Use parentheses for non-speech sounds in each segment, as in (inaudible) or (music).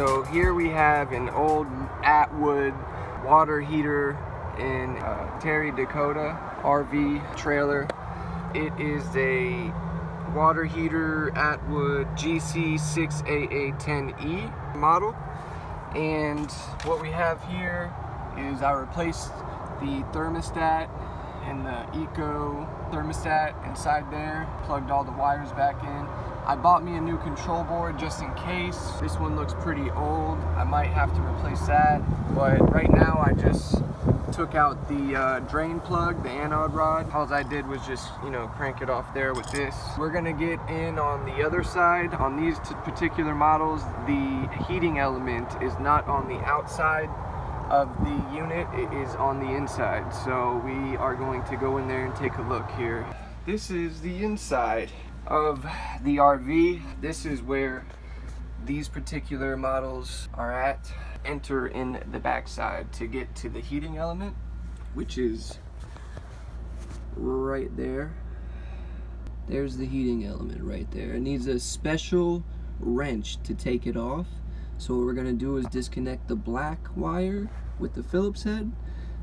So here we have an old Atwood water heater in uh, Terry Dakota RV trailer. It is a water heater Atwood GC6AA10E model. And what we have here is I replaced the thermostat and the Eco thermostat inside there, plugged all the wires back in. I bought me a new control board just in case. This one looks pretty old. I might have to replace that, but right now I just took out the uh, drain plug, the anode rod. All I did was just, you know, crank it off there with this. We're gonna get in on the other side. On these particular models, the heating element is not on the outside of the unit, is on the inside. So we are going to go in there and take a look here. This is the inside of the RV. This is where these particular models are at. Enter in the backside to get to the heating element, which is right there. There's the heating element right there. It needs a special wrench to take it off. So what we're gonna do is disconnect the black wire with the Phillips head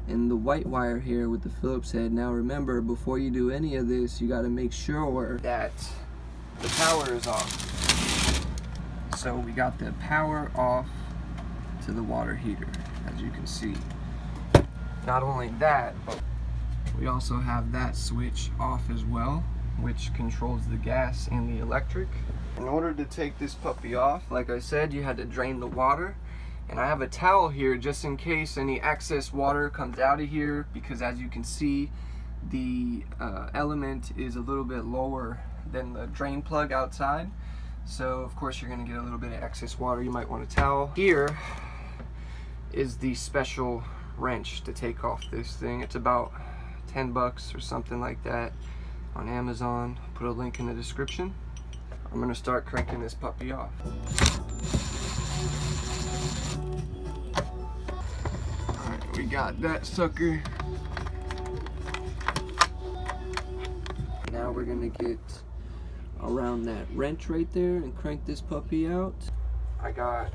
and the white wire here with the Phillips head. Now remember, before you do any of this, you gotta make sure that the power is off. So we got the power off to the water heater, as you can see. Not only that, but we also have that switch off as well, which controls the gas and the electric. In order to take this puppy off, like I said, you had to drain the water. And I have a towel here just in case any excess water comes out of here because as you can see, the uh, element is a little bit lower than the drain plug outside. So of course you're gonna get a little bit of excess water. You might want a towel. Here is the special wrench to take off this thing. It's about 10 bucks or something like that on Amazon. Put a link in the description. I'm gonna start cranking this puppy off. Alright, we got that sucker. Now we're gonna get around that wrench right there and crank this puppy out. I got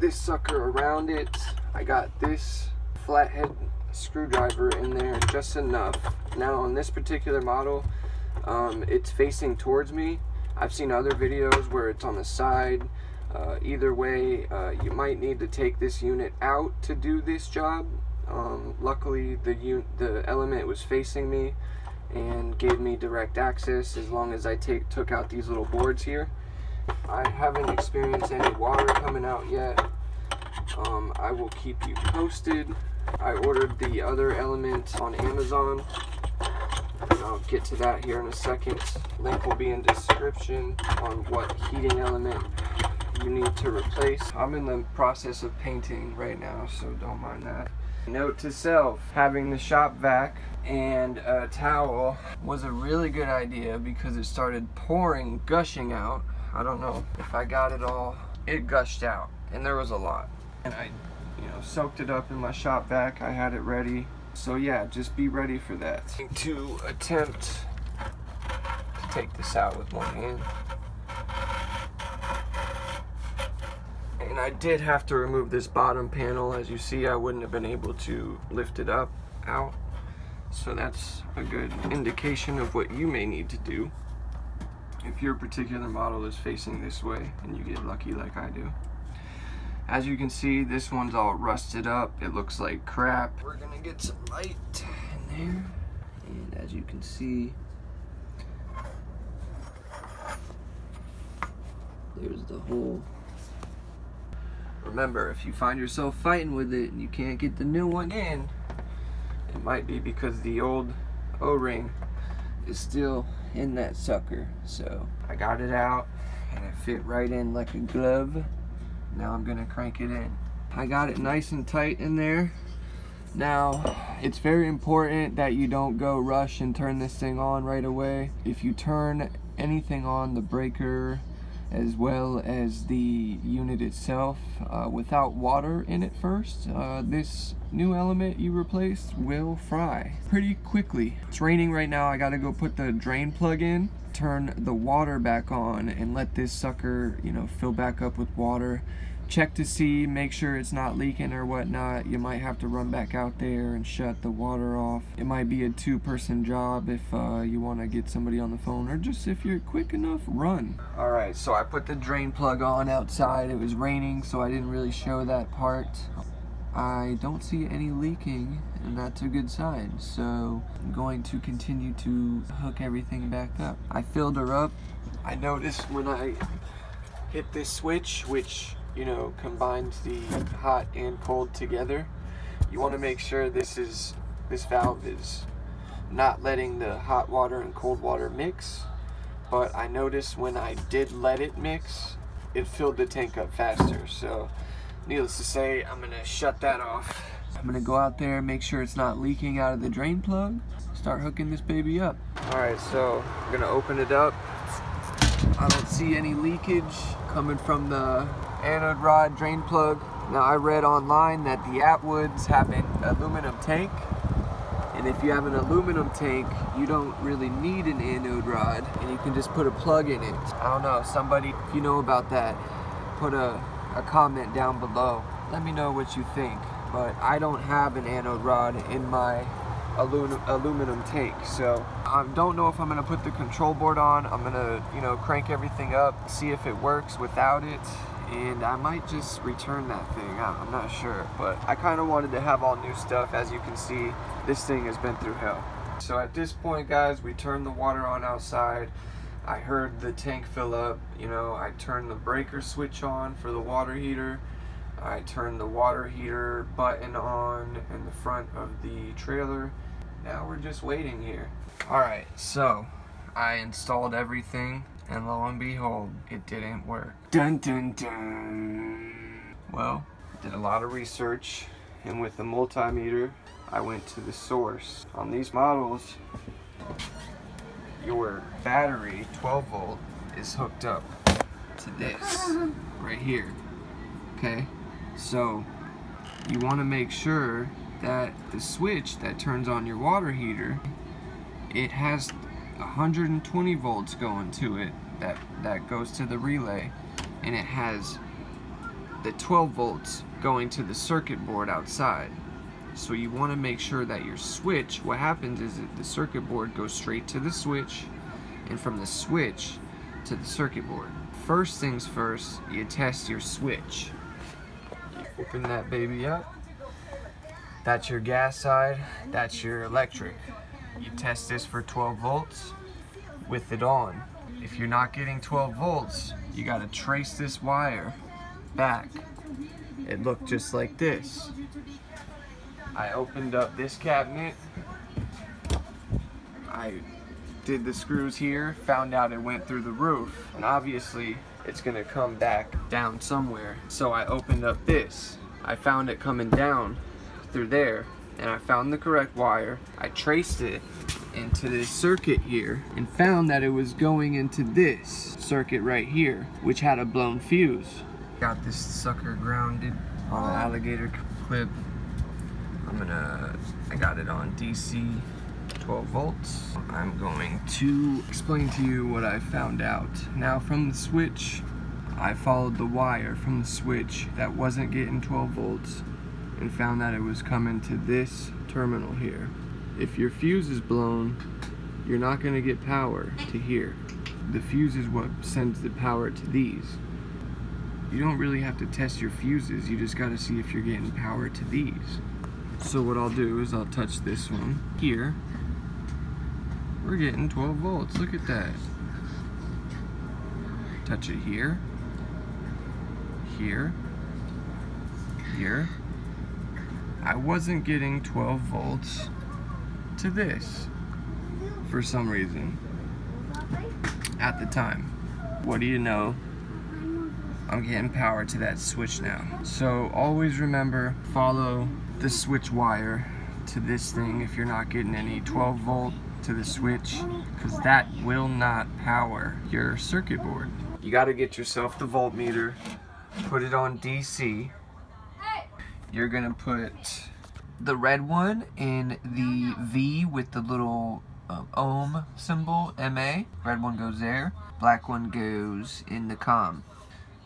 this sucker around it. I got this flathead screwdriver in there just enough. Now on this particular model, um, it's facing towards me. I've seen other videos where it's on the side. Uh, either way, uh, you might need to take this unit out to do this job. Um, luckily, the, the element was facing me and gave me direct access as long as I take, took out these little boards here. I haven't experienced any water coming out yet. Um, I will keep you posted. I ordered the other element on Amazon. I'll get to that here in a second. Link will be in description on what heating element you need to replace. I'm in the process of painting right now, so don't mind that. Note to self, having the shop vac and a towel was a really good idea because it started pouring, gushing out. I don't know if I got it all. It gushed out and there was a lot. And I, you know, soaked it up in my shop vac. I had it ready. So yeah, just be ready for that. To attempt to take this out with one hand. And I did have to remove this bottom panel. As you see, I wouldn't have been able to lift it up, out. So that's a good indication of what you may need to do if your particular model is facing this way and you get lucky like I do. As you can see, this one's all rusted up. It looks like crap. We're gonna get some light in there. And as you can see, there's the hole. Remember, if you find yourself fighting with it and you can't get the new one in, it might be because the old O-ring is still in that sucker. So I got it out and it fit right in like a glove. Now I'm gonna crank it in. I got it nice and tight in there. Now, it's very important that you don't go rush and turn this thing on right away. If you turn anything on, the breaker, as well as the unit itself uh, without water in it first uh, this new element you replaced will fry pretty quickly. It's raining right now. I gotta go put the drain plug in turn the water back on and let this sucker you know fill back up with water check to see, make sure it's not leaking or whatnot. You might have to run back out there and shut the water off. It might be a two person job if uh, you want to get somebody on the phone or just if you're quick enough, run. All right, so I put the drain plug on outside. It was raining, so I didn't really show that part. I don't see any leaking and that's a good sign. So I'm going to continue to hook everything back up. I filled her up. I noticed when I hit this switch, which you know, combines the hot and cold together. You want to make sure this is this valve is not letting the hot water and cold water mix. But I noticed when I did let it mix, it filled the tank up faster. So needless to say, I'm gonna shut that off. I'm gonna go out there, make sure it's not leaking out of the drain plug, start hooking this baby up. All right, so I'm gonna open it up. I don't see any leakage coming from the anode rod drain plug. Now I read online that the Atwoods have an aluminum tank and if you have an aluminum tank you don't really need an anode rod and you can just put a plug in it. I don't know, somebody if you know about that put a, a comment down below. Let me know what you think but I don't have an anode rod in my aluminum, aluminum tank so I don't know if I'm gonna put the control board on I'm gonna you know crank everything up see if it works without it and I might just return that thing. I'm not sure, but I kind of wanted to have all new stuff. As you can see, this thing has been through hell. So at this point, guys, we turned the water on outside. I heard the tank fill up. You know, I turned the breaker switch on for the water heater. I turned the water heater button on in the front of the trailer. Now we're just waiting here. All right, so I installed everything and lo and behold, it didn't work. Dun dun dun. Well, did a lot of research, and with the multimeter, I went to the source. On these models, your battery, 12 volt, is hooked up to this (laughs) right here. Okay, so you want to make sure that the switch that turns on your water heater, it has 120 volts going to it that, that goes to the relay and it has the 12 volts going to the circuit board outside. So you want to make sure that your switch, what happens is that the circuit board goes straight to the switch and from the switch to the circuit board. First things first, you test your switch. Open that baby up. That's your gas side, that's your electric. You test this for 12 volts with it on. If you're not getting 12 volts, you gotta trace this wire back. It looked just like this. I opened up this cabinet. I did the screws here, found out it went through the roof. And obviously, it's gonna come back down somewhere. So I opened up this. I found it coming down through there and I found the correct wire. I traced it into this circuit here and found that it was going into this circuit right here, which had a blown fuse. Got this sucker grounded on an alligator clip. I'm gonna, I got it on DC 12 volts. I'm going to explain to you what I found out. Now from the switch, I followed the wire from the switch that wasn't getting 12 volts and found that it was coming to this terminal here. If your fuse is blown, you're not going to get power to here. The fuse is what sends the power to these. You don't really have to test your fuses, you just got to see if you're getting power to these. So what I'll do is I'll touch this one here. We're getting 12 volts, look at that. Touch it here, here, here, I wasn't getting 12 volts to this for some reason at the time. What do you know? I'm getting power to that switch now. So always remember, follow the switch wire to this thing if you're not getting any 12 volt to the switch because that will not power your circuit board. you got to get yourself the voltmeter, put it on DC. You're to put the red one in the V with the little um, ohm symbol, MA. Red one goes there. Black one goes in the COM.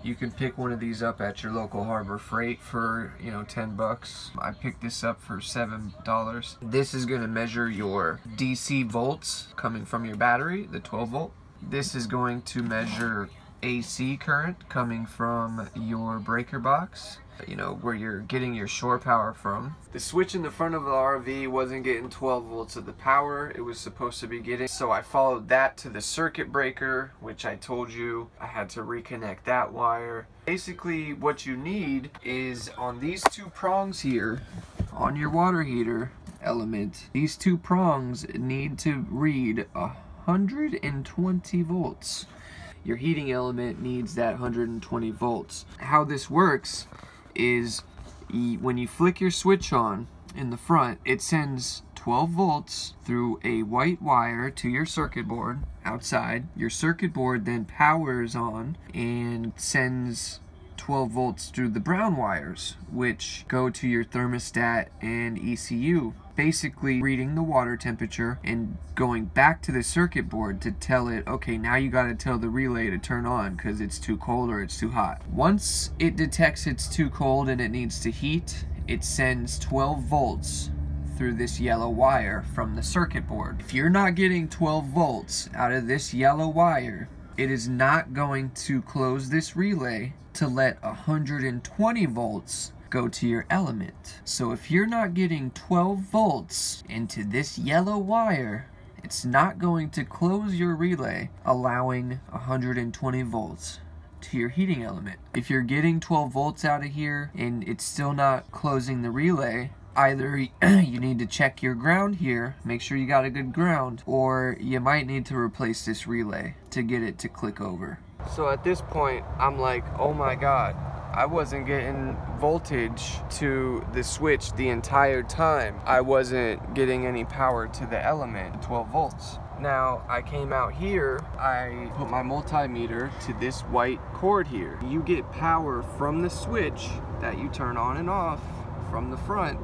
You can pick one of these up at your local Harbor Freight for, you know, 10 bucks. I picked this up for $7. This is going to measure your DC volts coming from your battery, the 12 volt. This is going to measure AC current coming from your breaker box you know, where you're getting your shore power from. The switch in the front of the RV wasn't getting 12 volts of the power it was supposed to be getting. So I followed that to the circuit breaker, which I told you I had to reconnect that wire. Basically, what you need is on these two prongs here, on your water heater element, these two prongs need to read 120 volts your heating element needs that 120 volts. How this works is when you flick your switch on in the front, it sends 12 volts through a white wire to your circuit board outside. Your circuit board then powers on and sends 12 volts through the brown wires, which go to your thermostat and ECU basically reading the water temperature and going back to the circuit board to tell it, okay, now you got to tell the relay to turn on because it's too cold or it's too hot. Once it detects it's too cold and it needs to heat, it sends 12 volts through this yellow wire from the circuit board. If you're not getting 12 volts out of this yellow wire, it is not going to close this relay to let 120 volts go to your element. So if you're not getting 12 volts into this yellow wire, it's not going to close your relay, allowing 120 volts to your heating element. If you're getting 12 volts out of here and it's still not closing the relay, either (clears throat) you need to check your ground here, make sure you got a good ground, or you might need to replace this relay to get it to click over. So at this point, I'm like, oh my God, I wasn't getting voltage to the switch the entire time. I wasn't getting any power to the element, 12 volts. Now, I came out here, I put my multimeter to this white cord here. You get power from the switch that you turn on and off from the front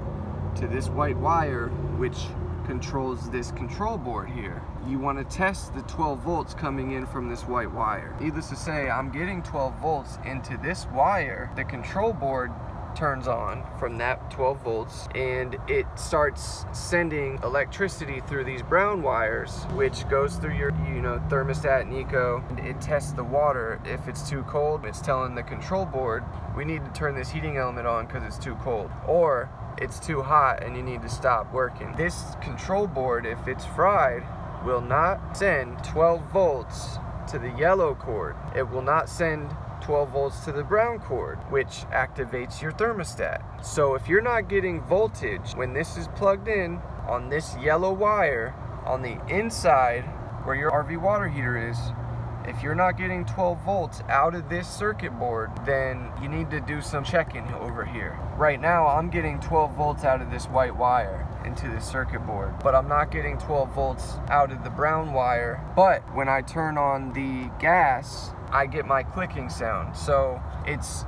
to this white wire, which controls this control board here. You want to test the 12 volts coming in from this white wire. Needless to say, I'm getting 12 volts into this wire. The control board turns on from that 12 volts and it starts sending electricity through these brown wires which goes through your you know thermostat and eco it tests the water if it's too cold it's telling the control board we need to turn this heating element on because it's too cold or it's too hot and you need to stop working. This control board, if it's fried, will not send 12 volts to the yellow cord. It will not send 12 volts to the brown cord, which activates your thermostat. So if you're not getting voltage when this is plugged in on this yellow wire on the inside where your RV water heater is, if you're not getting 12 volts out of this circuit board, then you need to do some checking over here. Right now, I'm getting 12 volts out of this white wire into the circuit board, but I'm not getting 12 volts out of the brown wire. But when I turn on the gas, I get my clicking sound. So it's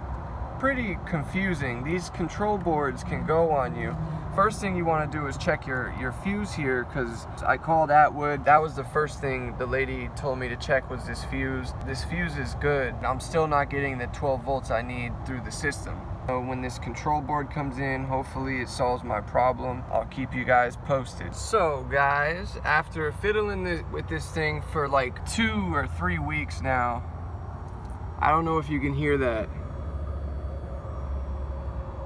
pretty confusing. These control boards can go on you First thing you want to do is check your, your fuse here because I called Atwood. That was the first thing the lady told me to check was this fuse. This fuse is good. I'm still not getting the 12 volts I need through the system. So when this control board comes in, hopefully it solves my problem. I'll keep you guys posted. So guys, after fiddling this, with this thing for like two or three weeks now, I don't know if you can hear that.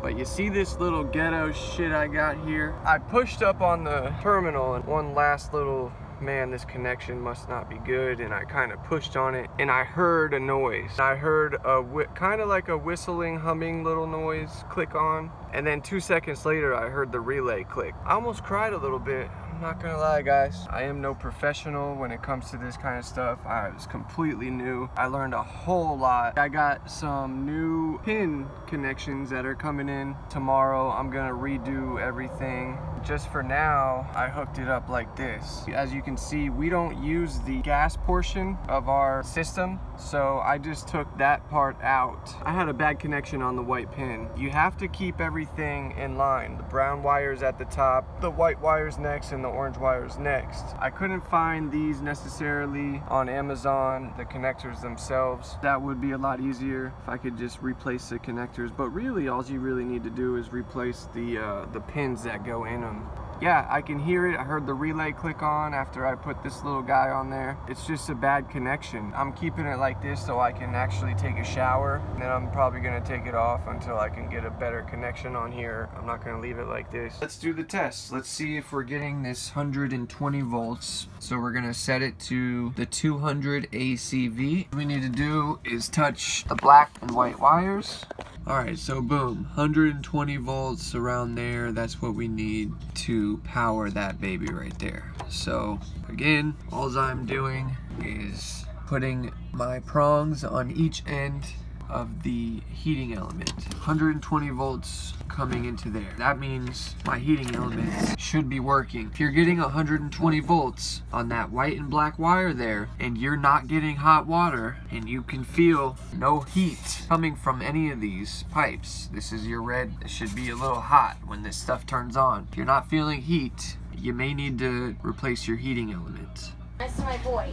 But you see this little ghetto shit I got here? I pushed up on the terminal and one last little man, this connection must not be good. And I kind of pushed on it and I heard a noise. I heard a kind of like a whistling, humming little noise click on. And then two seconds later, I heard the relay click. I almost cried a little bit. Not gonna lie guys. I am no professional when it comes to this kind of stuff. I was completely new. I learned a whole lot. I got some new pin connections that are coming in tomorrow. I'm gonna redo everything. Just for now, I hooked it up like this. As you can see, we don't use the gas portion of our system, so I just took that part out. I had a bad connection on the white pin. You have to keep everything in line. The brown wires at the top, the white wires next, and the orange wires next. I couldn't find these necessarily on Amazon, the connectors themselves. That would be a lot easier if I could just replace the connectors, but really all you really need to do is replace the, uh, the pins that go in them yeah, I can hear it. I heard the relay click on after I put this little guy on there. It's just a bad connection. I'm keeping it like this so I can actually take a shower. And then I'm probably gonna take it off until I can get a better connection on here. I'm not gonna leave it like this. Let's do the test. Let's see if we're getting this 120 volts. So we're gonna set it to the 200 ACV. What we need to do is touch the black and white wires. All right, so boom, 120 volts around there. That's what we need to power that baby right there. So again, all I'm doing is putting my prongs on each end of the heating element. 120 volts coming into there. That means my heating elements should be working. If you're getting 120 volts on that white and black wire there and you're not getting hot water and you can feel no heat coming from any of these pipes, this is your red, it should be a little hot when this stuff turns on. If you're not feeling heat, you may need to replace your heating elements. That's my boy.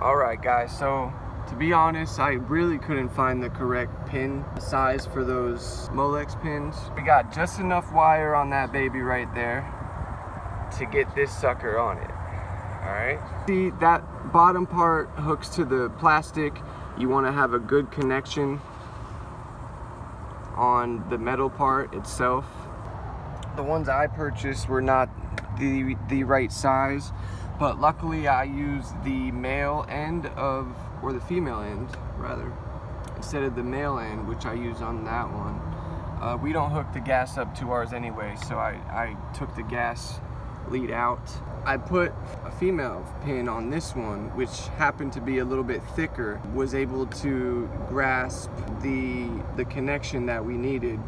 Alright guys, so to be honest, I really couldn't find the correct pin size for those Molex pins. We got just enough wire on that baby right there to get this sucker on it. Alright? See, that bottom part hooks to the plastic. You want to have a good connection on the metal part itself. The ones I purchased were not the, the right size, but luckily I used the male end of or the female end rather instead of the male end which I use on that one uh, we don't hook the gas up to ours anyway so I, I took the gas lead out I put a female pin on this one which happened to be a little bit thicker was able to grasp the the connection that we needed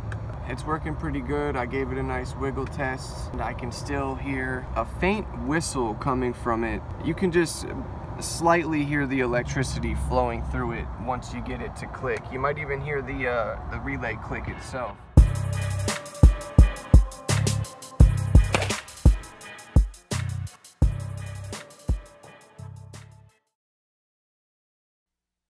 it's working pretty good. I gave it a nice wiggle test. And I can still hear a faint whistle coming from it. You can just slightly hear the electricity flowing through it once you get it to click. You might even hear the, uh, the relay click itself.